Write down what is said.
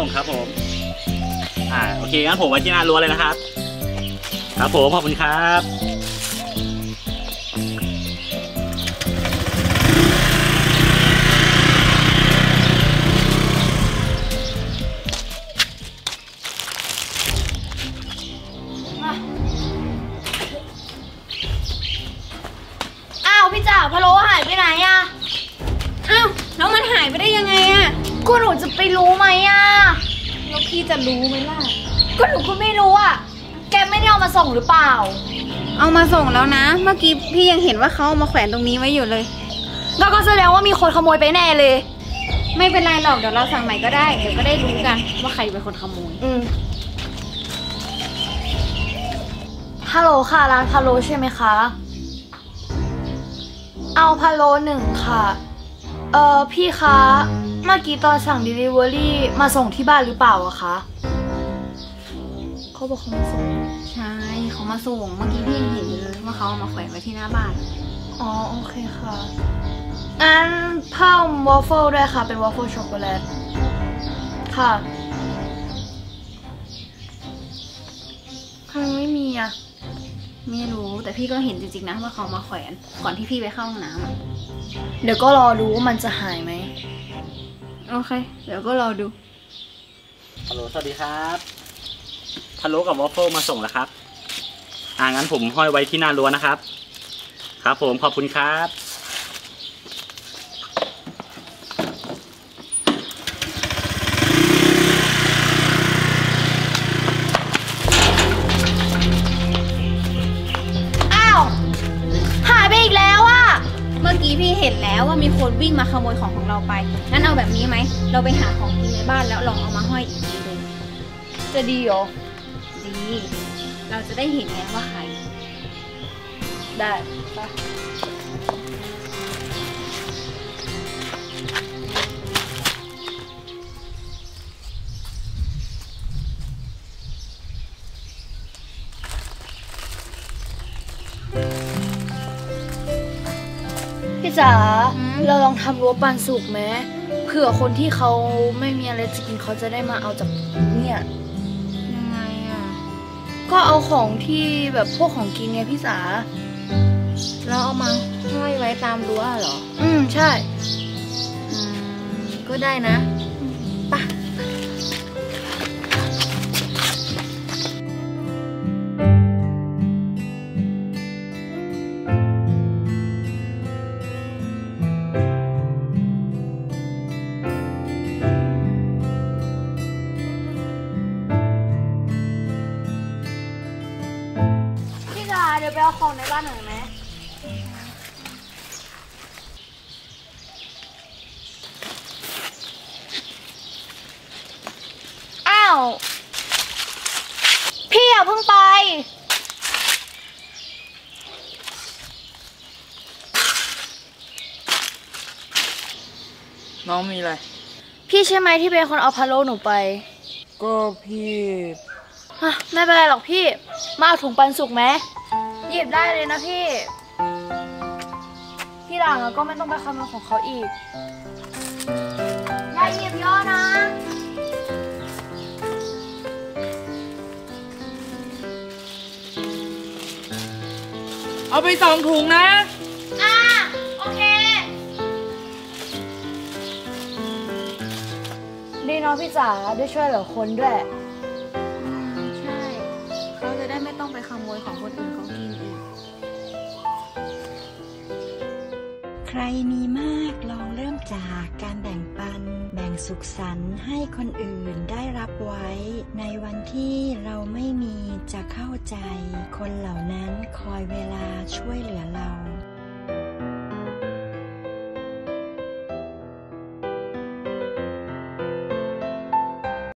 ารมาส่งครับผม อ่าโอเคงั้นผมไว้ที่หน้ารั้วเลยนะครับ ครับผมขอบคุณครับอ้าวพี่จ๋าพะโล้หายไปไหนอะ อ้าวแล้วมันหายไปได้ยังไงอะก็หนูจะไปรู้ไหมอะ แล้วพี่จะรู้ไหมล่ะ ก็หนูก็ไม่รู้อะแกไม่ได้เอามาส่งหรือเปล่า เอามาส่งแล้วนะ เมื่อกี้พี่ยังเห็นว่าเขาเอามาแขวนตรงนี้ไว้อยู่เลยแล้วก็แสดงว่ามีคนขโมยไปแน่เลย ไม่เป็นไรหรอกเดี๋ยวเราสั่งใหม่ก็ได้ เดี๋ยวก็ได้รู้กันว่าใครเป็นคนขโมย อืมฮัลโหลค่ะร้านพะโล้ใช่ไหมคะ เอาพะโล้หนึ่งค่ะ เอ่อพี่คะ เมื่อกี้ตอนสั่ง Delivery มาส่งที่บ้านหรือเปล่าอะคะเขาบอกเขามาส่ง ใช่เขามาส่งเมื่อกี้พี่ยังเห็นอยู่เลยว่าเขาเอามาแขวนไว้ที่หน้าบ้าน อ๋อ โอเคค่ะ งั้นเพิ่มวอฟเฟิลด้วยค่ะ เป็นวอฟเฟิลช็อกโกแลต ค่ะทำไมไม่มีอะ ไม่รู้แต่พี่ก็เห็นจริงๆนะว่าเขามาแขวนก่อนที่พี่ไปเข้าห้องน้ำอะเดี๋ยวก็รอดูว่ามันจะหายไหม โอเค เดี๋ยวก็รอดู ฮัลโหล สวัสดีครับพะโล้กับวอฟเฟิลมาส่งแล้วครับ อ่างั้นผมห้อยไว้ที่หน้ารั้วนะครับ ครับผมขอบคุณครับ เมื่อกี้พี่เห็นแล้วว่ามีคนวิ่งมาขโมยของของเราไป งั้นเอาแบบนี้ไหม เราไปหาของกินในบ้านแล้วลองเอามาห้อยอีกทีหนึงจะดีเหรอ ดี เราจะได้เห็นไงว่าใคร ได้ไป จ๋าอืมเราลองทำรั้วปันสุกไหมเผื่อคนที่เขาไม่มีอะไรจะกินเขาจะได้มาเอาจากเนี่ยยังไงอะก็เอาของที่แบบพวกของกินเนี่ยพี่สาเราเอามาห้อยไว้ตามรั้วเหรอ อืมใช่ อืมก็ได้นะปะ ไปเอาของในบ้านหน่อยไหมอ้าว พี่อย่าเพิ่งไป น้องมีอะไร พี่ใช่ไหมที่เป็นคนเอาพาโลหนูไปก็พี่ ฮะไม่เป็นไรหรอกพี่ มาเอาถุงปันสุกไหม หยิบได้เลยนะพี่ พี่หลังอะก็ไม่ต้องไปขโมยของเขาอีก อย่าหยิบเยอะนะ เอาไปสองถุงนะ อ่า โอเค ดีเนาะพี่จ๋าได้ช่วยเหลือคนด้วย ต้องไปขโมยของคนอื่นเขากินอีก ใครมีมากลองเริ่มจากการแบ่งปัน แบ่งสุขสันต์ให้คนอื่นได้รับไว้ ในวันที่เราไม่มีจะเข้าใจ คนเหล่านั้นคอยเวลาช่วยเหลือเรา